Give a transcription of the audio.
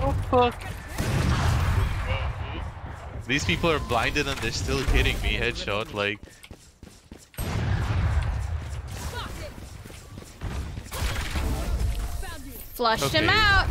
no fuck. These people are blinded and they're still hitting me headshot like Flushed Okay. him out.